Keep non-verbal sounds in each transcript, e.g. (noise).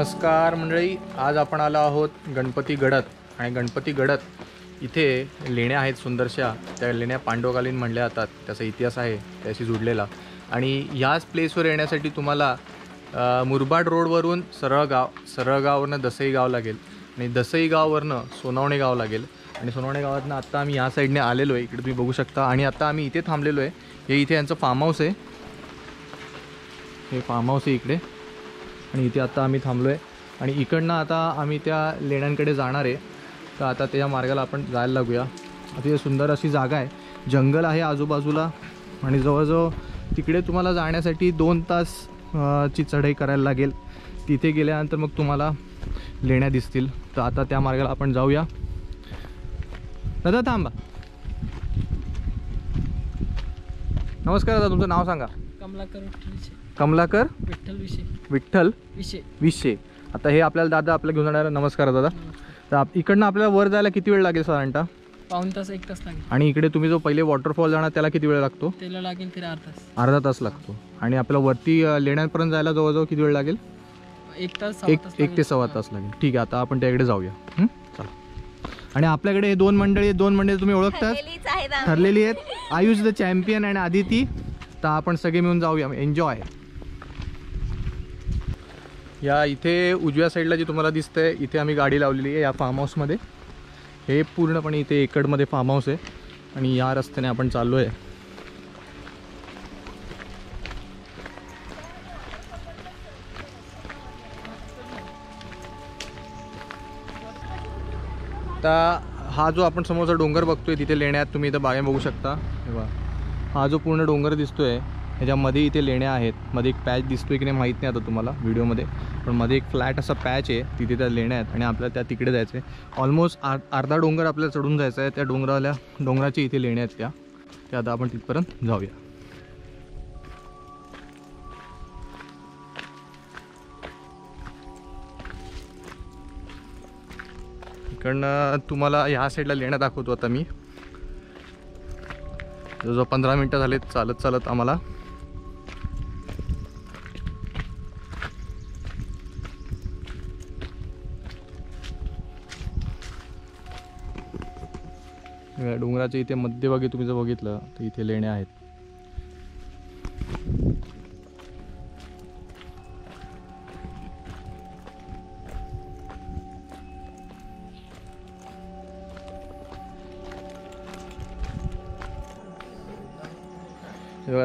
नमस्कार मंडळी आज आपण आलो आहोत गणपती गडत. आणि गणपती गडत इथे लेण्या आहेत सुंदरशा. त्या लेण्या पांडवकालीन म्हणल्या जातात. त्याचा इतिहास आहे त्याशी जुडलेला. आणि ह्याच प्लेसवर येण्यासाठी तुम्हाला मुरबाड रोडवरून सरळ गाव सरळ गावावरनं दसई गाव लागेल. आणि दसई गाववरनं सोनावणे गाव लागेल. आणि सोनावणे गावातनं आत्ता आम्ही ह्या साईडने आलेलो आहे. इकडे तुम्ही बघू शकता. आणि आत्ता आम्ही इथे थांबलेलो आहे. हे इथे यांचं फार्म हाऊस आहे. हे फार्म हाऊस आहे इकडे. आणि इथे आता आम्ही थांबलो आहे आणि इकडनं आता आम्ही त्या लेण्यांकडे जाणार आहे. तर आता त्या मार्गाला आपण जायला लागूया. अतिशय सुंदर अशी जागा आहे. जंगल आहे आजूबाजूला. आणि जवळजवळ तिकडे तुम्हाला जाण्यासाठी दोन तास ची चढाई करायला लागेल. तिथे गेल्यानंतर मग तुम्हाला लेण्या दिसतील. तर आता त्या मार्गाला आपण जाऊया. दादा थांबा. नमस्कार दादा तुमचं नाव सांगा. कमलाकर कमलाकर? विठ्ठल विषय विठ्ठल? विषय वीसशे आता हे आपल्याला दादा आपल्याला घेऊन जाणार नमस्कार दादा. तर आप इकडनं आपल्याला वर जायला किती वेळ लागेल साधारणतः? पाऊन तास एक तास लागेल. आणि इकडे तुम्ही जो पहिले वॉटरफॉल जाणार त्याला किती वेळ लागतो? त्याला लागेल तरी अर्धा तास. अर्धा तास लागतो. आणि आपल्याला वरती अ, लेण्यांपर्यंत जायला जवळजवळ किती वेळ लागेल? एक तास सव्वा एक तास एक ते. सव्वा तास लागेल. ठीक आहे आता आपण त्याकडे जाऊया. हं? चला. आणि आपल्याकडे हे दोन मंडळी आहेत, दोन मंडळी तुम्ही ओळखतात. ठरलेलीच आहेत आम्ही. ठरलेली आहेत. आयुष द चॅम्पियन आणि आदिती. तर आपण सगळे मिळून जाऊया. एन्जॉय या इथे उजव्या साईडला जी तुम्हाला दिसतंय इथे आम्ही गाडी लावलेली आहे या फार्म हाऊसमध्ये हे पूर्णपणे इथे एकडमध्ये फार्म हाऊस आहे आणि या रस्त्याने आपण चाललो आहे आता हा जो आपण समोरचा डोंगर बघतोय तिथे लेण्यात तुम्ही इथं बागे बघू शकता. हे बघा. हा जो पूर्ण डोंगर दिसतोय ह्याच्यामध्ये इथे लेण्या आहेत. मध्ये एक पॅच दिसतो की नाही माहीत नाही आता तुम्हाला व्हिडिओमध्ये. पण मध्ये एक फ्लॅट असा पॅच आहे. तिथे त्या लेण्या आहेत आणि आपल्याला त्या तिकडे जायचं आहे. ऑलमोस्ट आर अर्धा डोंगर आपल्याला चढून जायचं आहे. त्या डोंगराला डोंगराची इथे लेण्या आहेत त्या. त्या आता आपण तिथपर्यंत जाऊया. इकडनं तुम्हाला ह्या साईडला लेण्या दाखवतो आता मी. जवळजवळ पंधरा मिनटं झालेत चालत चालत आम्हाला. डोंगराच्या इथे मध्यभागी तुम्ही जर बघितलं तर इथे लेण्या आहेत.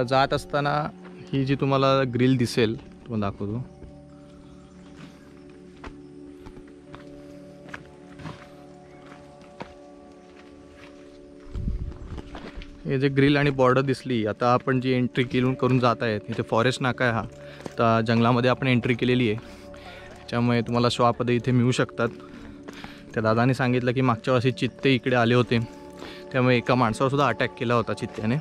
जात असताना ही जी तुम्हाला ग्रिल दिसेल तुम्हाला दाखवतो. हे जे ग्रिल आणि बॉर्डर दिसली आता आपण जी एंट्री केलून करून जात आहेत इथे फॉरेस्ट नाका आहे हा तर जंगलामध्ये आपण एंट्री केलेली आहे. त्यामुळे तुम्हाला श्वापदे इथे मिळू शकतात. त्या दादाने सांगितलं की मागच्या वर्षी चित्ते इकडे आले होते. त्यामुळे एका माणसावर सुद्धा अटॅक केला होता चित्त्याने.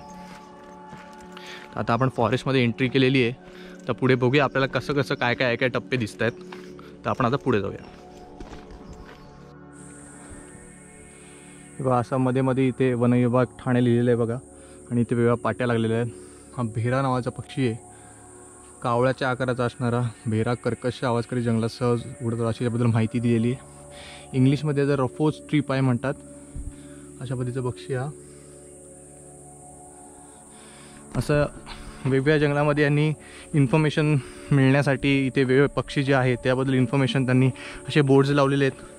आता आपण फॉरेस्टमध्ये एंट्री केलेली आहे. तर पुढे बघूया आपल्याला कसं कसं काय काय काय टप्पे दिसत आहेत तर आपण आता पुढे जाऊया. किंवा बघा असं मध्ये मध्ये इथे वनविभाग ठाणे लिहिलेलं आहे बघा. आणि इथे वेगळ्या पाट्या लागलेल्या आहेत. हा भेरा नावाचा पक्षी आहे. कावळ्याच्या आकाराचा असणारा भेरा कर्कश आवाज करी जंगलात सहज उडत अशी याबद्दल माहिती दिलेली आहे. इंग्लिशमध्ये जर रफोज ट्रीप आहे म्हणतात. अशा पद्धतीचं पक्षी हा. असं वेगवेगळ्या जंगलामध्ये यांनी इन्फॉर्मेशन मिळण्यासाठी इथे वेगवेगळे पक्षी जे आहेत त्याबद्दल इन्फॉर्मेशन त्यांनी असे बोर्ड्स लावलेले आहेत.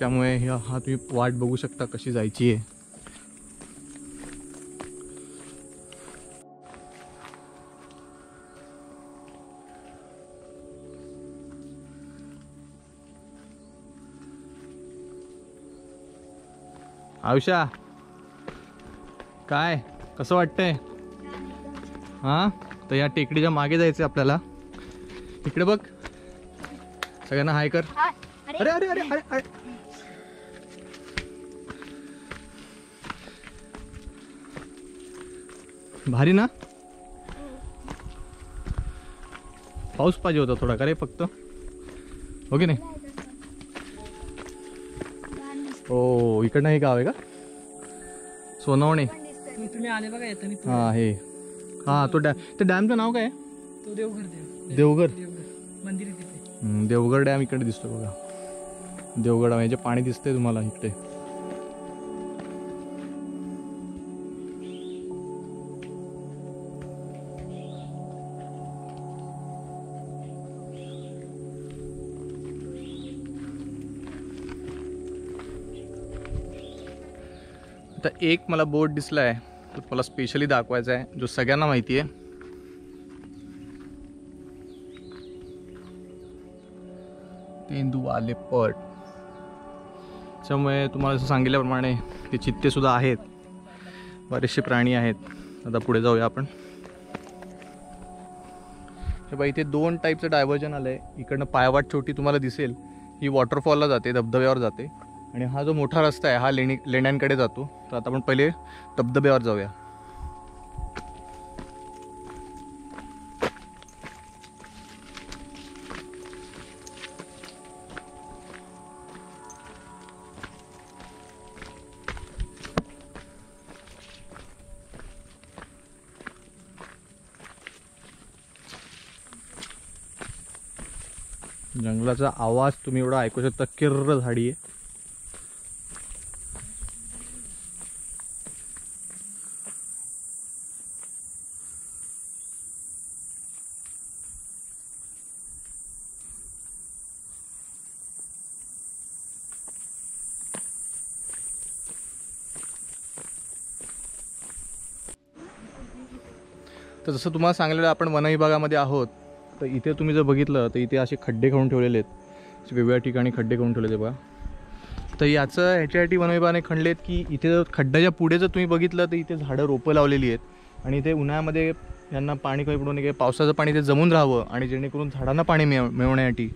त्यामुळे ह्या हा तुम्ही वाट बघू शकता कशी जायची आहे. आयुषा काय? कसं वाटतंय? हां? तर या टेकडीच्या मागे जायचं आपल्याला. इकडे बघ. सगळ्यांना हाय कर. अरे, अरे. अरे अरे. भारी ना? पाऊस पाहिजे होता थोडा का रे फक्त? हो की नाही? हो इकडनं हे गाव आहे का? सोनवणे. तुम्ही तुम्ही आले बघा येताना हा हे. हा तो डॅम त्या डॅमचं नाव काय? आहे? तो देवघर देव. देवघर. देवघर. डॅम इकडे दिसतो बघा. देवगड म्हणजे पाणी दिसतंय तुम्हाला इकडे. आता एक मला बोट दिसला आहे. तो मला स्पेशली दाखवायचा आहे जो सगळ्यांना माहिती आहे. तेंदू आले पट. त्यामुळे तुम्हाला जसं सांगितल्याप्रमाणे ते चित्तेसुद्धा आहेत. बरेचसे प्राणी आहेत. आता पुढे जाऊया आपण. हे बघा इथे दोन टाईपचं डायव्हर्जन आलं आहे इकडनं पायवाट छोटी तुम्हाला दिसेल. ही वॉटरफॉलला जाते धबधब्यावर जाते. आणि हा जो मोठा रस्ता आहे हा लेणी लेण्यांकडे जातो. तर आता आपण पहिले धबधब्यावर जाऊया. जंगलाचा आवाज तुम्ही एवढा ऐकू शकता. किर्र झाडी आहे. जसं तुम्हाला सांगलेलं आपण वनविभागामध्ये आहोत तर इथे तुम्ही जर बघितलं तर इथे असे खड्डे खाऊन ठेवलेले आहेत. वेगवेगळ्या ठिकाणी खड्डे खाऊन ठेवलेले बघा. तर याचं ह्याच्यासाठी वनविभागाने खणलेत की इथे जर खड्ड्याच्या पुढे जर तुम्ही बघितलं तर इथे झाडं रोपं लावलेली आहेत. आणि इथे उन्हाळ्यामध्ये यांना पाणी कमी पडू नये पावसाचं पाणी ते जमून राहावं आणि जेणेकरून झाडांना पाणी मिळ मिळवण्यासाठी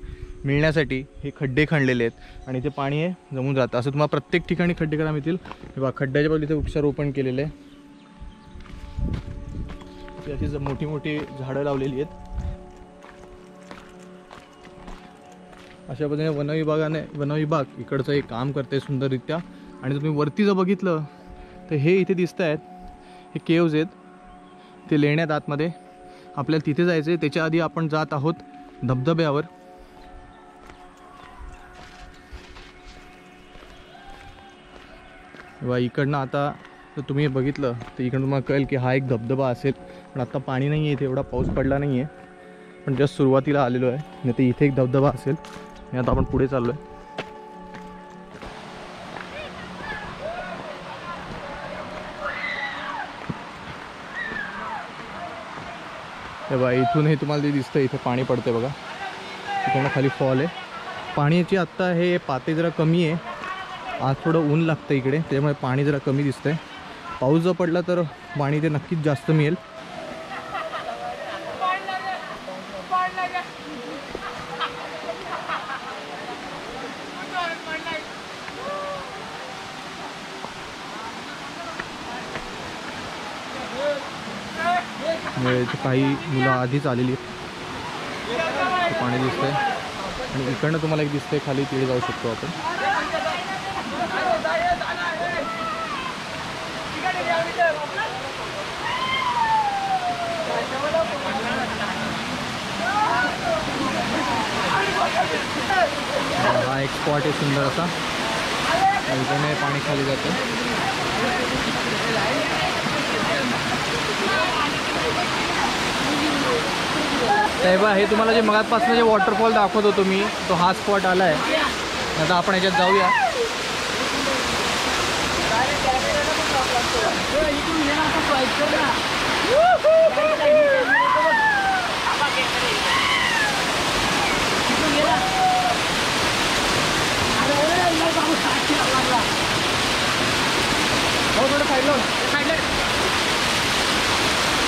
मिळण्यासाठी हे खड्डे खणलेले आहेत. आणि ते पाणी हे जमून राहतं. असं तुम्हाला प्रत्येक ठिकाणी खड्डे करा मिळतील. हे बघा खड्ड्याच्या बाजूला इथे वृक्षारोपण केलेलं आहे. ती मोठी मोठी झाडं लावलेली आहेत. अशा पद्धतीने वनविभागाने वनविभाग इकडचं एक काम करते सुंदररित्या. आणि तुम्ही वरती जर बघितलं तर हे इथे दिसत आहेत हे केव्ज आहेत. ते लेण्यात आतमध्ये. आपल्याला तिथे जायचं आहे त्याच्या आधी आपण जात आहोत धबधब्यावर. वा इकडनं आता जर तुम्ही बघितलं तर इकडून तुम्हाला कळेल की हा एक धबधबा असेल. पण आत्ता पाणी नाही आहे इथे एवढा पाऊस पडला नाही आहे पण जस्ट सुरुवातीला आलेलो आहे. नाही तर इथे एक धबधबा असेल. आणि आता आपण पुढे चाललो आहे हे बघा इथूनही तुम्हाला ते दिसतं इथे पाणी पडते बघा. तिकडनं खाली फॉल आहे. पाण्याची आत्ता हे पाते जरा कमी आहे. आज थोडं ऊन लागतं इकडे त्यामुळे पाणी जरा कमी दिसतंय. पाऊस जर पडला तर पाणी ते नक्कीच जास्त मिळेल. काही मुलं आधीच आलेली आहेत. पाणी दिसतंय. आणि इकडनं तुम्हाला एक दिसतंय, खाली तिथे जाऊ शकतो आपण. हा एक स्पॉट आहे सुंदर असा इकडे पाणी खाली जातं. साहेबा हे तुम्हाला जे मगातपासून जे वॉटरफॉल दाखवत होतो मी तो हा स्पॉट आला आहे आता आपण याच्यात जाऊया. हो थोडं साईडला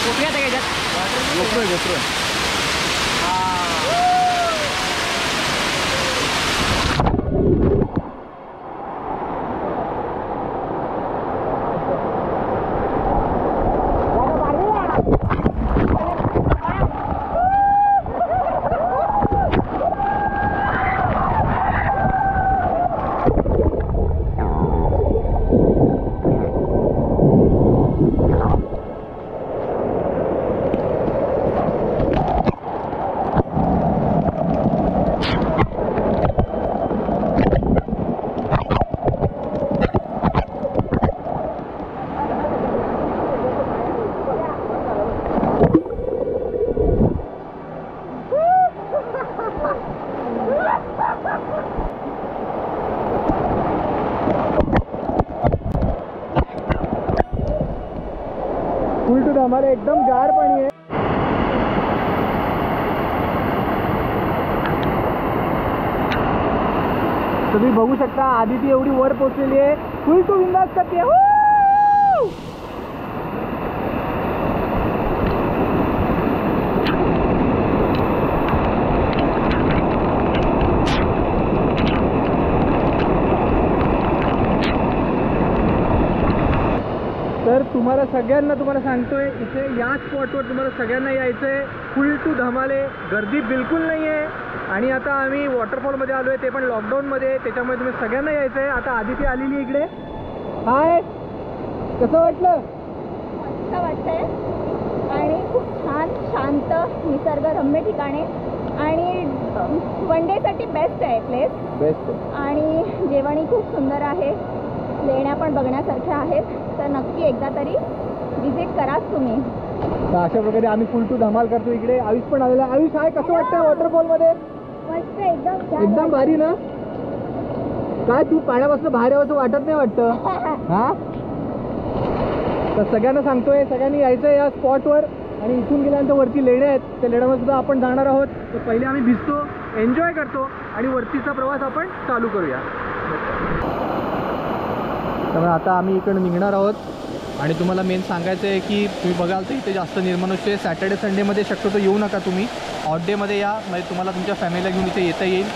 गोप्रो गोप्रो धमाल आदिती पोचलेली आहे. फुल टू विंदाज करते तर तुम्हाला सगळ्यांना तुम्हाला सांगतोय इथे या स्पॉटवर तुम्हाला सगळ्यांना यायचं आहे फुल टू धमाले. गर्दी बिलकुल नाही आहे आणि आता आम्ही वॉटरफॉलमध्ये आलो आहे ते पण लॉकडाऊनमध्ये त्याच्यामुळे तुम्ही सगळ्यांना यायचं आहे आता आदिती आलेली इकडे. हाय कसं वाटलं? मस्त वाटतंय. आणि खूप छान शांत निसर्गरम्य ठिकाणे. आणि वन डेसाठी बेस्ट आहे प्लेस बेस्ट आणि जेवणही खूप सुंदर आहे. लेण्या पण बघण्यासारख्या आहेत. तर नक्की एकदा तरी विजिट कराच तुम्ही. तर अशा प्रकारे आम्ही फुल टू धमाल करतो इकडे. आयुष पण आलेला आहे. आयुष हाय कसं वाटतं वॉटरफॉलमध्ये मस्त एकदम एकदम भारी ना? काय तू पाण्यापासून बाहेर यावंसं वाटत नाही वाटतं? (laughs) हा? तर सगळ्यांना सांगतोय सगळ्यांनी यायचं आहे या स्पॉटवर आणि इथून गेल्यानंतर वरती लेण्या आहेत. त्या लेण्यामध्ये सुद्धा आपण जाणार आहोत. तर पहिले आम्ही भिजतो एन्जॉय करतो आणि वरतीचा प्रवास आपण चालू करूया. त्यामुळे आता आम्ही इकडं निघणार आहोत. आणि तुम्हाला मेन सांगायचं आहे की तुम्ही बघाल तर इथे जास्त निर्मनुष्य सॅटर्डे संडेमध्ये शक्यतो येऊ नका तुम्ही. ऑट डेमध्ये या म्हणजे तुम्हाला तुमच्या फॅमिलीला घेऊन इथे येता येईल.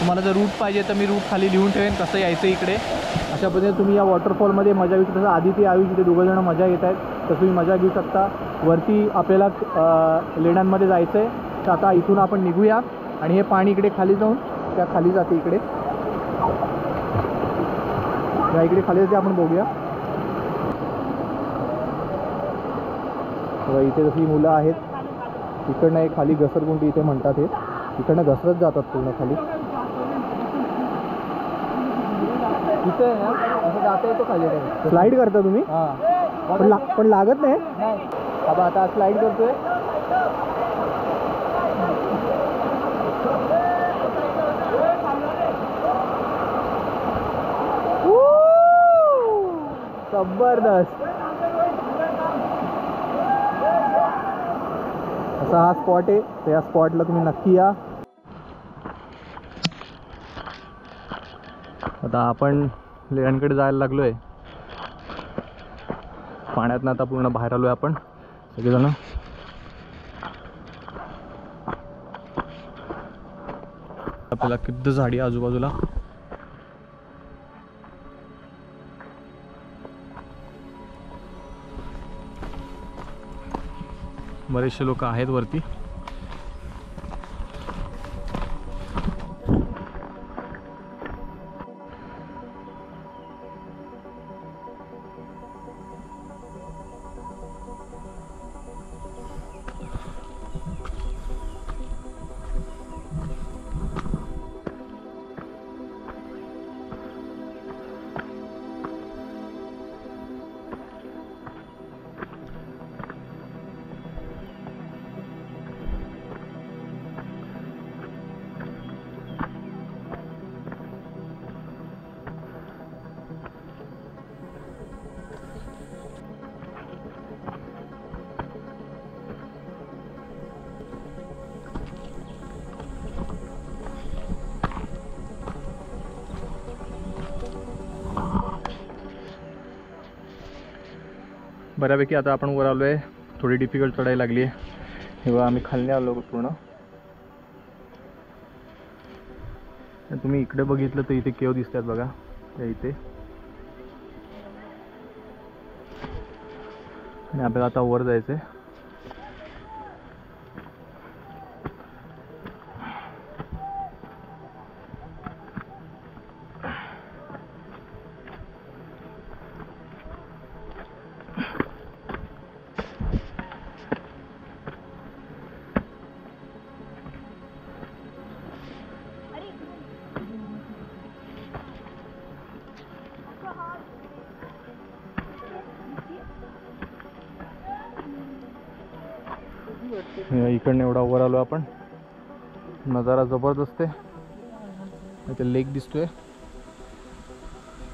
तुम्हाला जर रूट पाहिजे तर मी रूट खाली लिहून ठेवेन कसं यायचं इकडे. अशा पद्धतीने तुम्ही या वॉटरफॉलमध्ये मजा घेऊ शकता. आधी ते आयुष तिथे दोघंजणं मजा येत आहेत तसं तुम्ही मजा घेऊ शकता. वरती आपल्याला लेण्यांमध्ये जायचं आहे तर आता इथून आपण निघूया. आणि हे पाणी इकडे खाली जाऊन त्या खाली जाते इकडे. या इकडे खाली जाते आपण बघूया. बघा इथे जशी मुलं आहेत इकडनं एक खाली घसरगुंडी इथे म्हणतात हे. इकडनं घसरत जातात पूर्ण खाली. इथे असं जाता येतो खाली स्लाईड करता तुम्ही? पण ला पण लागत नाही? आता स्लाईड करतोय. जबरदस्त. असा हा स्पॉट आहे. तर या स्पॉटला तुम्ही नक्की या. आता आपण लेण्यांकडे जायला लागलो आहे पाण्यातनं आता पूर्ण बाहेर आलो आहे आपण. सगळेजण. आपल्याला किती झाडी आहे आजूबाजूला? बरेचसे लोक आहेत वरती. बऱ्यापैकी आता आपण वर आलो आहे थोडी डिफिकल्ट चढायला लागली आहे तेव्हा आम्ही खाली आलो पूर्ण. तुम्ही इकडे बघितलं तर इथे केव दिसतात बघा. त्या इथे. आणि आपल्याला आता वर जायचं आहे इकडनं एवढा वर आलो आपण. नजारा जबरदस्त आहे. इथे लेक दिसतोय.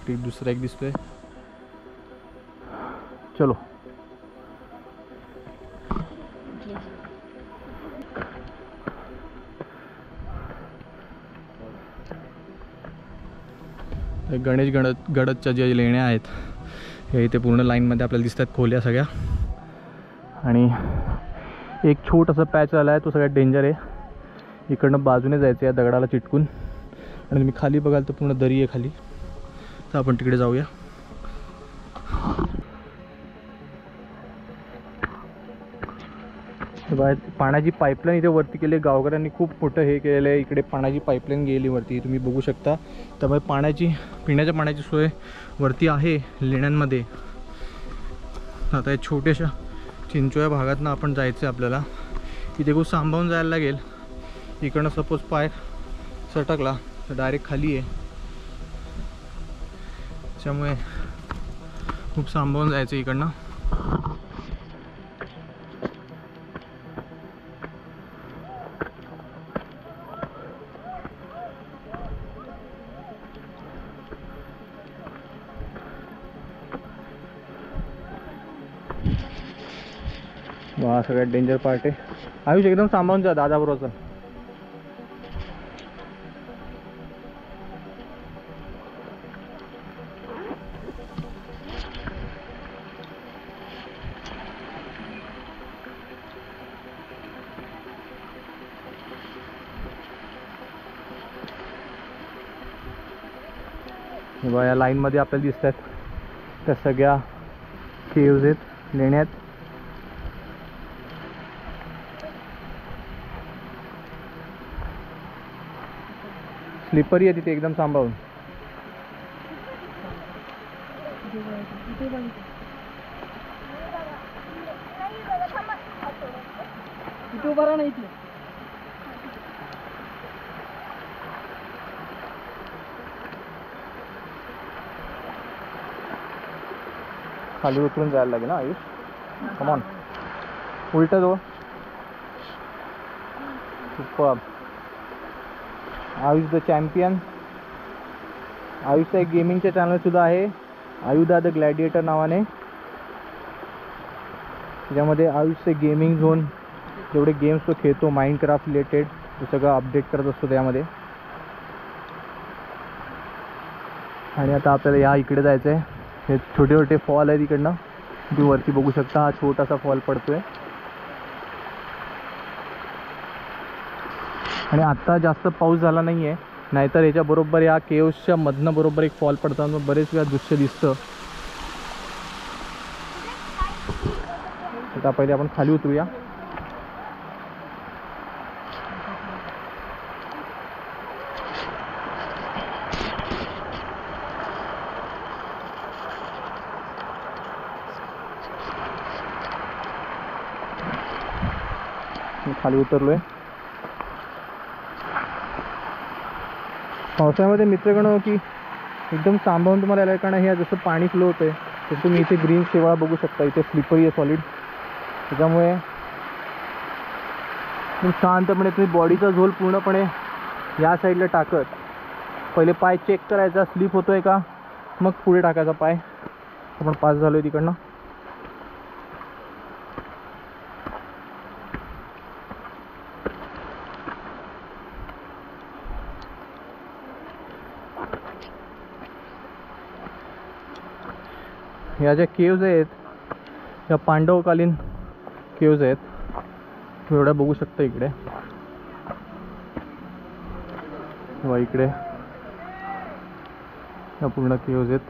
ट्रीप दुसरा एक दिसतोय. चलो. गणेश गणत गडदच्या ज्या लेण्या आहेत हे इथे पूर्ण लाईनमध्ये आपल्याला दिसतात खोल्या सगळ्या. आणि एक छोटासा पॅच आला आहे तो सगळ्यात डेंजर आहे. इकडनं बाजूने जायचं या दगडाला चिटकून. आणि तुम्ही खाली बघाल तर पूर्ण दरी आहे खाली. तर आपण तिकडे जाऊया. पाण्याची पाईपलाईन इथे वरती केली गावकऱ्यांनी खूप मोठं हे केलेलं आहे. इकडे पाण्याची पाईपलाईन गेली वरती. तुम्ही बघू शकता. त्यामुळे पाण्याची पिण्याच्या पाण्याची सोय वरती आहे लेण्यांमध्ये. आता छोट्याशा छोट्याशा चिंचोया भागातनं आपण जायचं आहे आपल्याला. इथे खूप सांभाळून जायला लागेल. इकडनं सपोज पाय सटकला तर डायरेक्ट खाली आहे. त्यामुळे खूप सांभाळून जायचं इकडनं. सगळ्यात डेंजर पार्ट आहे. आयुष एकदम सांभाळून जा दादा बरोबर बघा या लाईनमध्ये आपल्याला दिसत आहेत त्या सगळ्या केव्ज आहेत लेण्यात स्लिपरी आहे तिथे एकदम सांभाळून. इथे उभा राहा ना इथे. खाली उतरून जायला लागेल ना आयुष? कमॉन उलट जो सुपर आयुष द चॅम्पियन. आयुषचा एक गेमिंगचा चॅनलसुद्धा आहे. आयुधा द ग्लॅडिएटर नावाने. त्याच्यामध्ये आयुषचे गेमिंग झोन जेवढे गेम्स तो खेळतो माइंडक्राफ्ट रिलेटेड तो सगळं अपडेट करत असतो त्यामध्ये. आणि आता आपल्याला या इकडे जायचं आहे हे छोटे छोटे फॉल आहेत इकडनं. तुम्ही वरती बघू शकता हा छोटासा फॉल पडतो आहे आणि आत्ता जास्त पाऊस झाला नाही आहे नाहीतर याच्याबरोबर या केव्सच्या मधनं बरोबर एक फॉल पडताना बरेच वेळा दृश्य दिसतं. आता पहिले आपण खाली उतरूया. खाली उतरलोय. पावसाळ्यामध्ये मित्रगण की एकदम सांभाळून तुम्हाला यायला कारण हे जसं पाणी फ्लो आहे तसं तुम्ही इथे ग्रीन शेवाळा बघू शकता. इथे स्लिपरी आहे सॉलिड त्याच्यामुळे शांतपणे तुम्ही बॉडीचा झोल पूर्णपणे या साईडला टाकत पहिले पाय चेक करायचा स्लिप होतोय का? मग पुढे टाकायचा पाय. आपण पास झालोय तिकडनं. ह्या ज्या केव्ज आहेत या पांडवकालीन केव्ज आहेत एवढ्या बघू शकता इकडे. किंवा इकडे. या पूर्ण केव्ज आहेत.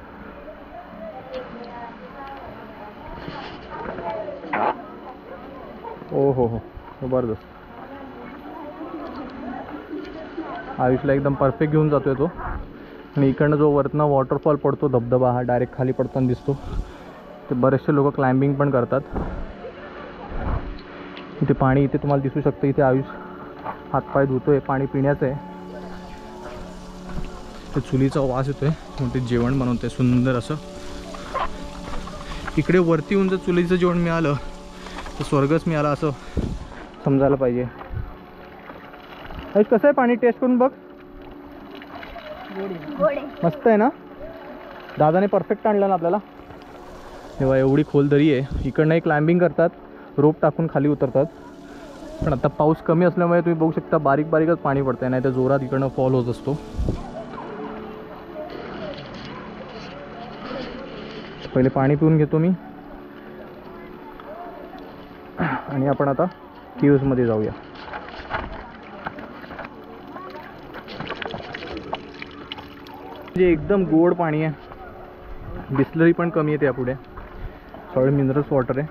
ओ हो हो. जबरदस्त. आयुषला एकदम परफेक्ट घेऊन जातोय तो. आणि इकडनं जो वरतनं वॉटरफॉल पडतो धबधबा हा डायरेक्ट खाली पडताना दिसतो. ते बरेचसे लोक क्लाइम्बिंग पण करतात. इथे पाणी इथे तुम्हाला दिसू शकतं इथे आयुष हातपाय धुतोय पाणी पिण्याचं आहे. ते चुलीचा वास येतोय म्हणून ते जेवण बनवतंय सुंदर असं. इकडे वरती येऊन जर चुलीचं जेवण मिळालं तर स्वर्गच मिळाला असं. समजायला पाहिजे. आयुष कसं आहे पाणी? टेस्ट करून बघ. मस्त आहे ना? दादाने परफेक्ट आणलं ना आपल्याला? तेव्हा एवढी खोल दरी आहे. इकडनंही क्लाइम्बिंग करतात. रोप टाकून खाली उतरतात. पण आता पाऊस कमी असल्यामुळे तुम्ही बघू शकता बारीक बारीकच पाणी पडतंय. नाही तर जोरात इकडनं फॉल होत असतो. पहिले पाणी पिऊन घेतो मी. आणि आपण आता केव्समध्ये जाऊया. म्हणजे एकदम गोड पाणी आहे. बिस्लरी पण कमी आहे त्यापुढे. सगळं मिनरल्स वॉटर आहे.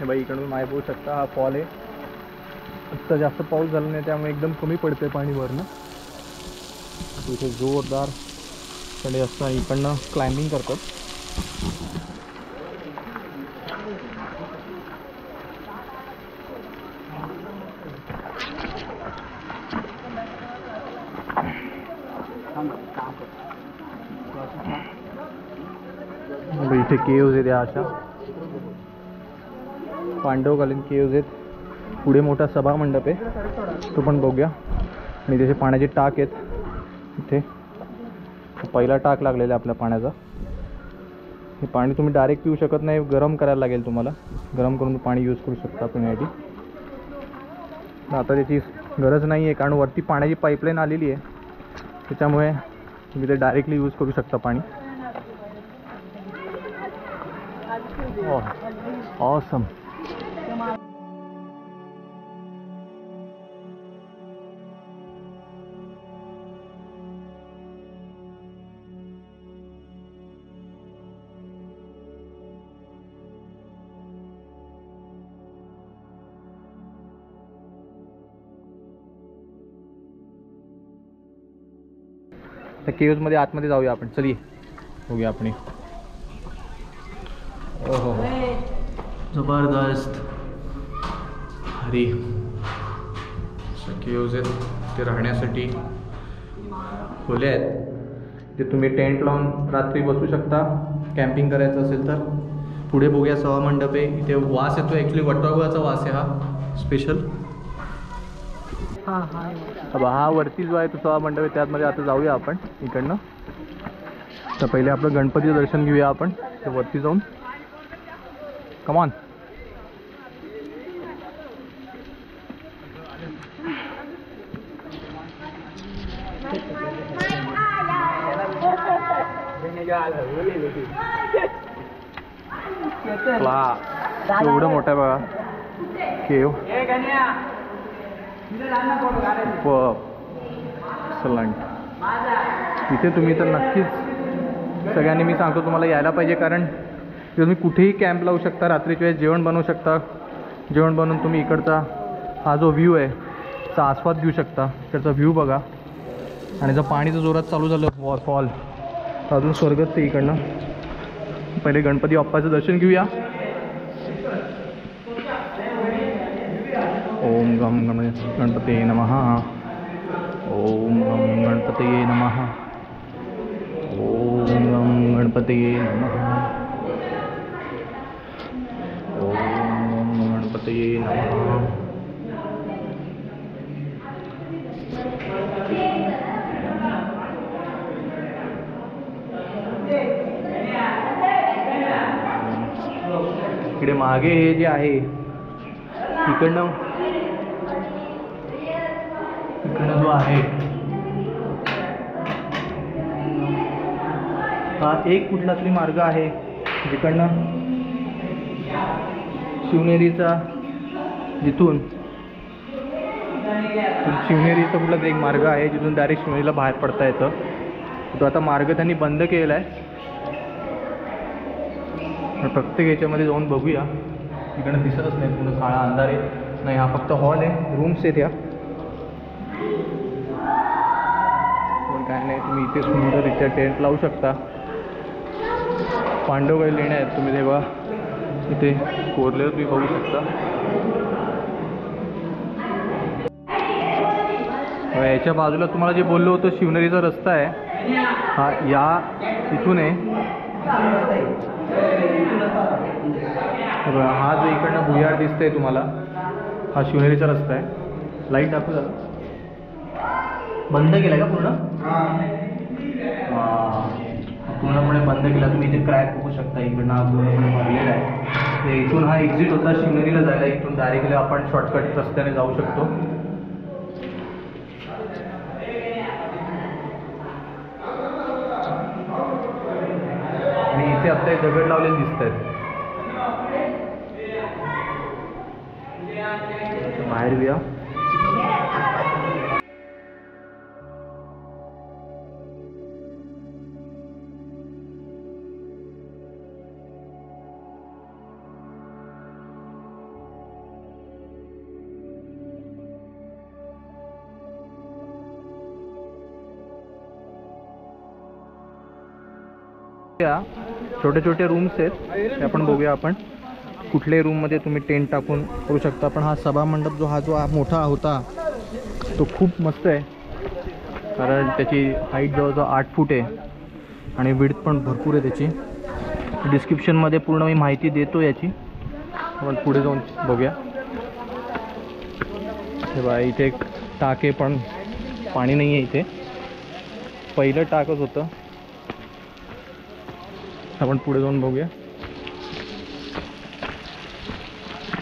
हे बाई इकडून माय बघू शकता हा फॉल आहे. आत्ता जास्त पाऊस झाला नाही त्यामुळे एकदम कमी पडतंय पाणी वरनं. इथे जोरदार कडे असं इकडनं क्लाइम्बिंग करतात इथे केव्ज आहेत या अशा. पांडवकालीन केव्ज आहेत. पुढे मोठा सभा मंडप आहे. तो पण बघूया. आणि त्याचे पाण्याचे टाक आहेत. इथे. पहिला टाक लागलेला आहे आपल्या पाण्याचा. हे पाणी तुम्ही डायरेक्ट पिऊ शकत नाही गरम करायला लागेल तुम्हाला. गरम करून पाणी यूज करू शकता पिण्यासाठी आता त्याची गरज नाही आहे कारण वरती पाण्याची पाईपलाईन आलेली आहे. त्याच्यामुळे तुम्ही ते डायरेक्टली यूज करू शकता पाणी. Oh, ऑसम केव्जमध्ये आतमध्ये जाऊया आपण. चल बघूया आपण ओहो. जबरदस्त. अरे केव्ज आहेत. ते राहण्यासाठी खोले आहेत. ते तुम्ही टेंट लावून रात्री बसू शकता. कॅम्पिंग करायचं असेल तर. पुढे बघूया सहा मंडप आहे इथे वास येतो ॲक्च्युली वटवागुळाचा वास आहे हा. स्पेशल हा हा. अब हा वरती जो आहे तो सभा मंडप आहे त्यातमध्ये आता जाऊया आपण इकडनं. तर पहिले आपलं गणपतीचं दर्शन घेऊया आपण ते वरती जाऊन. कमॉन एवढं मोठं आहे बघा. केव. सलांट इथे तुम्ही तर नक्कीच सगळ्यांनी मी सांगतो तुम्हाला यायला पाहिजे कारण तुम्ही कुठेही कॅम्प लावू शकता रात्रीच्या वेळेस जेवण बनवू शकता. जेवण बनवून तुम्ही इकडचा हा जो व्ह्यू आहे त्याचा आस्वाद घेऊ शकता. त्याचा व्ह्यू बघा. आणि जर पाणी जर जोरात चालू झालं वॉ फॉल तर अजून स्वर्गच ते इकडनं. पहिले गणपती बाप्पाचं दर्शन घेऊया. ओम गम गण गणपते नमः। ओम गं गणपते नमः। ॐ गं गणपते नमः। ओम गं गणपते नमः। इकडे मागे हे जे आहे इकडनं इकडनं जो आहे. हा एक कुठला तरी मार्ग आहे. जिकडनं शिवनेरीचा जिथून शिवनेरीचा कुठला तरी एक मार्ग आहे जिथून डायरेक्ट शिवनेरीला बाहेर पडता येतं. तो आता मार्ग त्यांनी बंद केलेला आहे. प्रत्येक याच्यामध्ये जाऊन बघूया. तिकडनं दिसतच नाही पूर्ण काळा अंधार आहे. नाही हा फक्त हॉल आहे. रूम्स आहेत या. तुम्ही इथे सुंदररित्या टेंट लावू शकता. पांडवगाई लेण्या आहेत तुम्ही तेव्हा इथे कोरलेलं तुम्ही बघू शकता. याच्या बाजूला तुम्हाला जे बोललो होतं शिवनेरीचा रस्ता आहे. हा या इथून आहे. हा जो इकडनं भुयार दिसतंय तुम्हाला हा शिवनेरीचा रस्ता आहे. लाइट दाखवू झाला बंद केलाय का पूर्ण? पूर्णपणे पूर्णपणे बंद केला तुम्ही इथे क्रॅक बघू शकता. इकडनं हा पूर्णपणे भरलेला आहे. ते इथून हा एक्झिट होता शिवनेरीला जायला. इथून डायरेक्टली आपण शॉर्टकट रस्त्याने जाऊ शकतो. आणि इथे आता दगड लावलेले दिसत आहेत बाहेर घेऊया या छोटे छोटे रूम्स आहेत. ते आपण बघूया आपण. कुठल्याही रूममध्ये तुम्ही टेंट टाकून करू शकता. पण हा सभा मंडप जो हा जो मोठा होता तो खूप मस्त आहे. कारण त्याची हाईट जवळजवळ आठ फूट आहे. आणि विड्थ पण भरपूर आहे त्याची. डिस्क्रिप्शनमध्ये पूर्ण मी माहिती देतो याची. आपण पुढे जाऊन बघूया. हे बघा इथे एक टाक आहे पण पाणी नाही आहे इथे. पहिलं टाकच होतं. आपण पुढे जाऊन बघूया.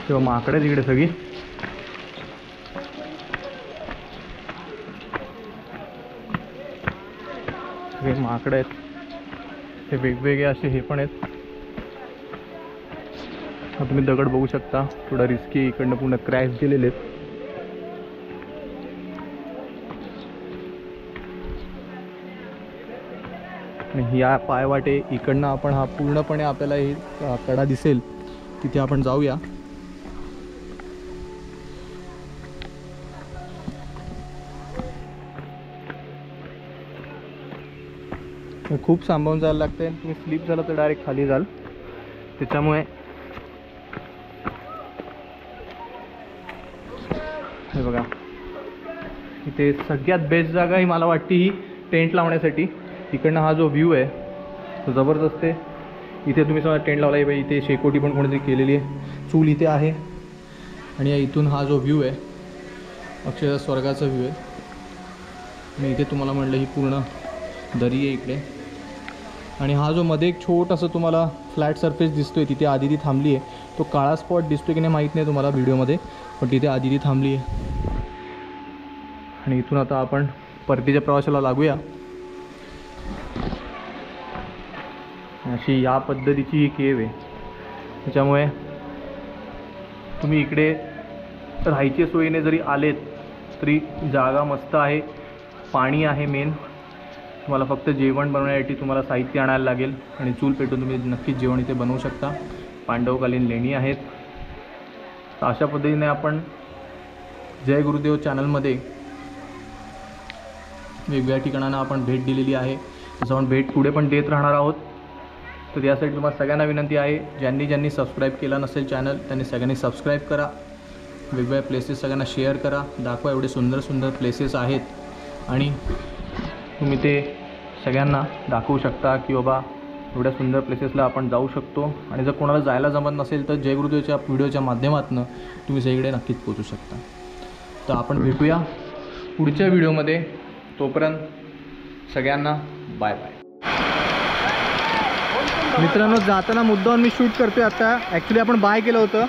तेव्हा माकडे तिकडे सगळी. सगळे माकडे आहेत. हे वेगवेगळे असे हे पण आहेत. तुम्ही दगड बघू शकता. थोडा रिस्की इकडनं पूर्ण क्रॅश गेलेले आहेत. या पायवाटे इकडनं आपण हा पूर्णपणे आपल्याला ही कडा दिसेल तिथे आपण जाऊया. खूप सांभाळून जायला लागते तुम्ही स्लीप झालं तर डायरेक्ट खाली जाल. त्याच्यामुळे हे बघा. इथे सगळ्यात बेस्ट जागा ही मला वाटते ही टेंट लावण्यासाठी. इकडनं हा जो व्ह्यू आहे तो जबरदस्त आहे. इथे तुम्ही समजा टेंट लावला आहे बाई इथे शेकोटी पण कोणीतरी केलेली आहे. चूल इथे आहे. आणि या इथून हा जो व्ह्यू आहे अक्षरशः स्वर्गाचा व्ह्यू आहे. आणि इथे तुम्हाला म्हटलं ही पूर्ण दरी आहे इकडे. आणि हा जो मध्ये एक छोटासा तुम्हाला फ्लॅट सरफेस दिसतोय तिथे आदिती थांबली आहे. तो काळा स्पॉट दिसतोय की नाही माहीत नाही तुम्हाला व्हिडिओमध्ये पण तिथे आदिती थांबली आहे. आणि इथून आता आपण परतीच्या प्रवासाला लागूया. अशी या पद्धतीची ही केव आहे. त्याच्यामुळे तुम्ही इकडे राहायचे सोयीने जरी आलेत तरी जागा मस्त आहे पाणी आहे मेन तुम्हाला फक्त जेवण बनवण्यासाठी तुम्हाला साहित्य आणायला लागेल आणि चूल पेटून तुम्ही नक्कीच जेवण इथे बनवू शकता. पांडवकालीन लेणी आहेत. तर अशा पद्धतीने आपण जय गुरुदेव चॅनलमध्ये वेगवेगळ्या ठिकाणांना आपण भेट दिलेली आहे. तसं आपण भेट पुढे पण देत राहणार आहोत. तर यासाठी तुम्हाला सगळ्यांना विनंती आहे ज्यांनी ज्यांनी सबस्क्राईब केला नसेल चॅनल त्यांनी सगळ्यांनी सबस्क्राईब करा. वेगवेगळ्या प्लेसेस सगळ्यांना शेअर करा. दाखवा एवढे सुंदर सुंदर प्लेसेस आहेत. आणि तुम्ही ते सगळ्यांना दाखवू शकता की बाबा एवढ्या सुंदर प्लेसेसला आपण जाऊ शकतो. आणि जर कोणाला जायला जमत नसेल तर जयगुरुदेवच्या व्हिडिओच्या माध्यमातून तुम्ही सगळीकडे नक्कीच पोचू शकता. तर आपण भेटूया पुढच्या व्हिडिओमध्ये तोपर्यंत सगळ्यांना बाय बाय मित्रांनो जाताना मुद्दाहून मी शूट करतोय आता. ॲक्च्युली आपण बाय केलं होतं.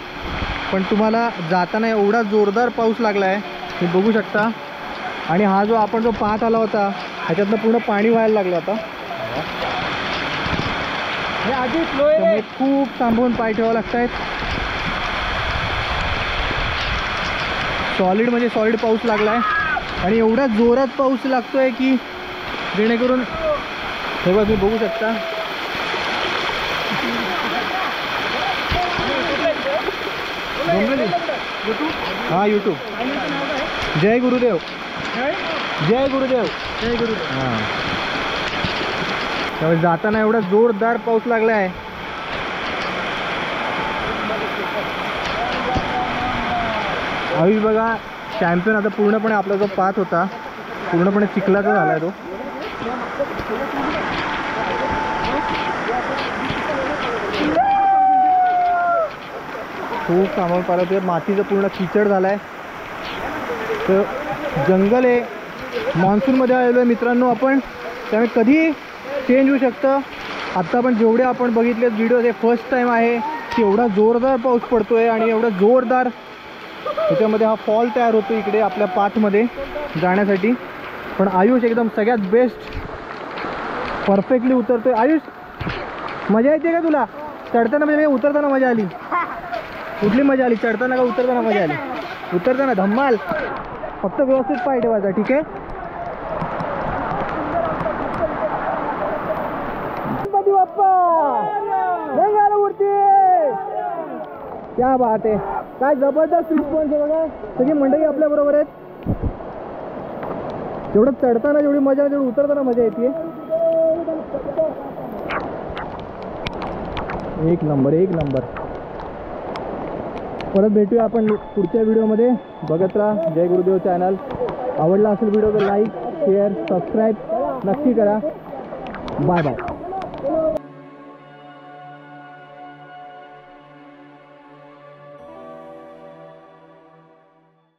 पण तुम्हाला जाताना एवढा जोरदार पाऊस लागला आहे तुम्ही बघू शकता. आणि हा जो आपण जो पाहत आला होता ह्याच्यातनं पूर्ण पाणी व्हायला लागलं आता. त्यामुळे खूप थांबवून पाय ठेवावं लागत आहेत सॉलिड म्हणजे सॉलिड पाऊस लागला आहे आणि एवढा जोरात पाऊस लागतोय की जेणेकरून हे बघा तुम्ही बघू शकता. हा यूट्यूब जय गुरुदेव. जय गुरुदेव. जय गुरुदेव. हां. त्यामुळे जाताना एवढा जोरदार पाऊस लागला आहे आयुष बघा चॅम्पियन आता पूर्णपणे आपला जो पाथ होता पूर्णपणे चिखलाचा झाला आहे तो. खूप सामान पाहिलं ते मातीचं पूर्ण किचड झालं आहे तर जंगल आहे. मान्सूनमध्ये आलेलो आहे मित्रांनो आपण. त्यामुळे कधी चेंज होऊ शकतं. आत्ता पण जेवढे आपण बघितले व्हिडिओ हे फर्स्ट टाइम आहे. की एवढा जोरदार पाऊस पडतोय आणि एवढा जोरदार त्याच्यामध्ये हा फॉल तयार होतो इकडे आपल्या पाथमध्ये जाण्यासाठी. पण आयुष एकदम सगळ्यात बेस्ट परफेक्टली उतरतोय. आयुष मजा येते का तुला? चढताना म्हणजे उतरताना मजा आली. कुठली मजा आली? चढताना का उतरताना मजा आली? उतरताना धम्माल. फक्त व्यवस्थित पाय ठेवायचा ठीक आहे? गणपती बाप्पा! गंगारमूर्ती क्या बात आहे. काय जबरदस्त रिस्पॉन्स आहे बघा. सगळी मंडळी आपल्या बरोबर आहेत. जेवढं चढताना जेवढी मजा आहे तेवढी उतरताना मजा येते. एक नंबर एक नंबर. परत भेटूया आपण पुढच्या व्हिडिओमध्ये. बघत राहा. जय गुरुदेव चॅनल. आवडला असेल व्हिडिओ तर लाईक शेअर सबस्क्राईब नक्की करा. Bye bye